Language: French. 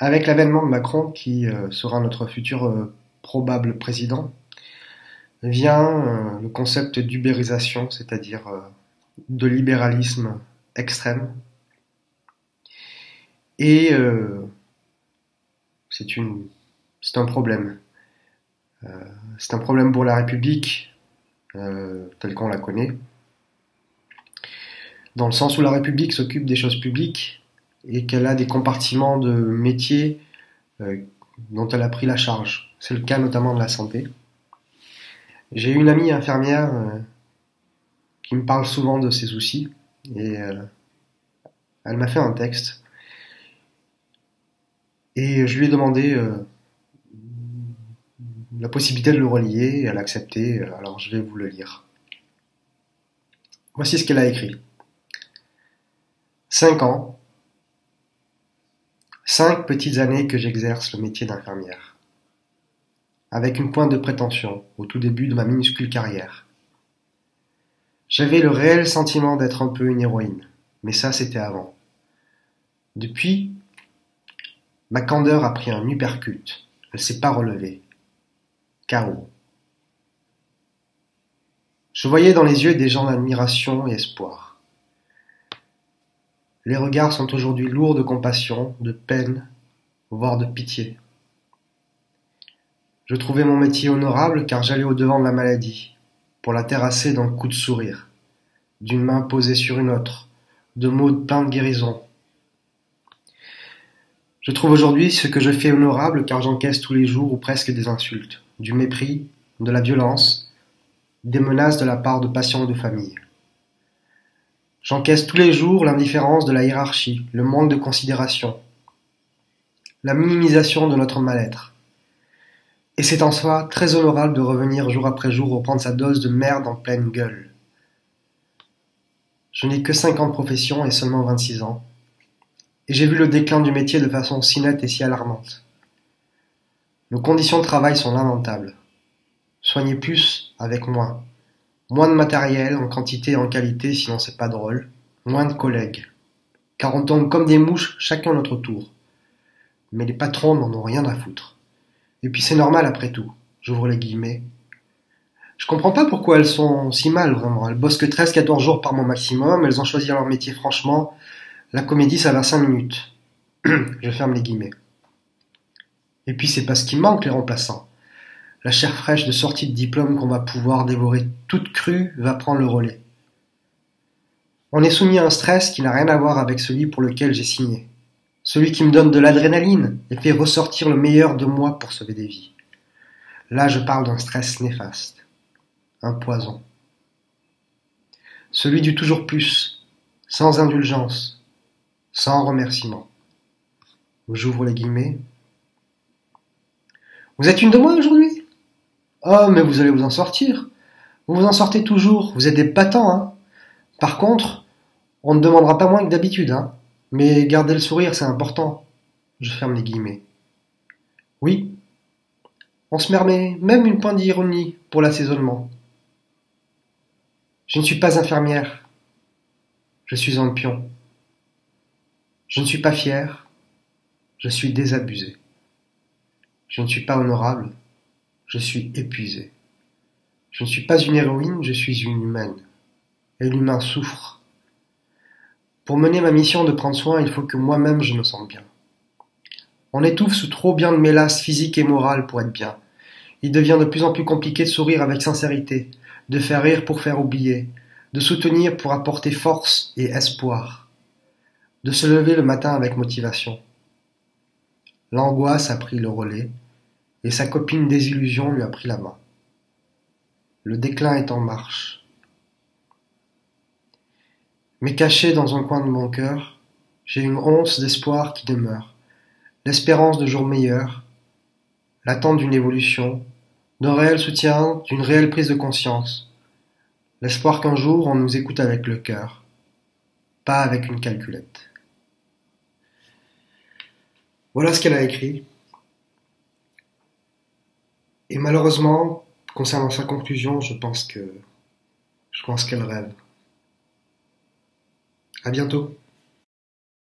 avec l'avènement de Macron, qui euh, sera notre futur euh, probable président, vient euh, le concept d'ubérisation, c'est-à-dire de libéralisme extrême. Et c'est un problème. c'est un problème pour la République telle qu'on la connaît, dans le sens où la République s'occupe des choses publiques et qu'elle a des compartiments de métiers euh, dont elle a pris la charge. C'est le cas notamment de la santé. J'ai une amie infirmière euh, qui me parle souvent de ses soucis et euh, elle m'a fait un texte et je lui ai demandé la possibilité de le relier et elle a accepté, alors je vais vous le lire. Voici ce qu'elle a écrit. Cinq ans, Cinq petites années que j'exerce le métier d'infirmière. Avec une pointe de prétention au tout début de ma minuscule carrière. J'avais le réel sentiment d'être un peu une héroïne, mais ça c'était avant. Depuis, ma candeur a pris un uppercut. Elle s'est pas relevée. Chaos. Je voyais dans les yeux des gens d'admiration et espoir. Les regards sont aujourd'hui lourds de compassion, de peine, voire de pitié. Je trouvais mon métier honorable car j'allais au-devant de la maladie, pour la terrasser d'un coup de sourire, d'une main posée sur une autre, de mots de pain de guérison. Je trouve aujourd'hui ce que je fais honorable car j'encaisse tous les jours ou presque des insultes, du mépris, de la violence, des menaces de la part de patients ou de familles. J'encaisse tous les jours l'indifférence de la hiérarchie, le manque de considération, la minimisation de notre mal-être. Et c'est en soi très honorable de revenir jour après jour reprendre sa dose de merde en pleine gueule. Je n'ai que cinq ans de profession et seulement 26 ans. Et j'ai vu le déclin du métier de façon si nette et si alarmante. Nos conditions de travail sont lamentables. Soignez plus avec moins. Moins de matériel en quantité et en qualité, sinon c'est pas drôle. Moins de collègues. Car on tombe comme des mouches, chacun notre tour. Mais les patrons n'en ont rien à foutre. Et puis c'est normal après tout. J'ouvre les guillemets. Je comprends pas pourquoi elles sont si mal vraiment. Elles bossent que 13-14 jours par mois maximum, elles ont choisi leur métier franchement. La comédie ça va 5 minutes. Je ferme les guillemets. Et puis c'est pas ce qui manque les remplaçants. La chair fraîche de sortie de diplôme qu'on va pouvoir dévorer toute crue va prendre le relais. On est soumis à un stress qui n'a rien à voir avec celui pour lequel j'ai signé. Celui qui me donne de l'adrénaline et fait ressortir le meilleur de moi pour sauver des vies. Là, je parle d'un stress néfaste. Un poison. Celui du toujours plus, sans indulgence, sans remerciement. J'ouvre les guillemets. Vous êtes une de moi aujourd'hui? Oh, mais vous allez vous en sortir. Vous vous en sortez toujours. Vous êtes des patents, hein. Par contre, on ne demandera pas moins que d'habitude, hein. Mais gardez le sourire, c'est important. Je ferme les guillemets. Oui. On se permet même une pointe d'ironie pour l'assaisonnement. Je ne suis pas infirmière. Je suis un pion. Je ne suis pas fier. Je suis désabusé. Je ne suis pas honorable je suis épuisé. Je ne suis pas une héroïne, je suis une humaine. Et l'humain souffre. Pour mener ma mission de prendre soin, il faut que moi-même je me sente bien. On étouffe sous trop bien de mélasse physique et morale pour être bien. Il devient de plus en plus compliqué de sourire avec sincérité, de faire rire pour faire oublier, de soutenir pour apporter force et espoir, de se lever le matin avec motivation. L'angoisse a pris le relais, et sa copine désillusion lui a pris la main. Le déclin est en marche. Mais caché dans un coin de mon cœur, j'ai une once d'espoir qui demeure, l'espérance de jours meilleurs, l'attente d'une évolution, d'un réel soutien, d'une réelle prise de conscience, l'espoir qu'un jour on nous écoute avec le cœur, pas avec une calculette. Voilà ce qu'elle a écrit. Malheureusement, concernant sa conclusion, je pense que je pense qu'elle rêve. À bientôt.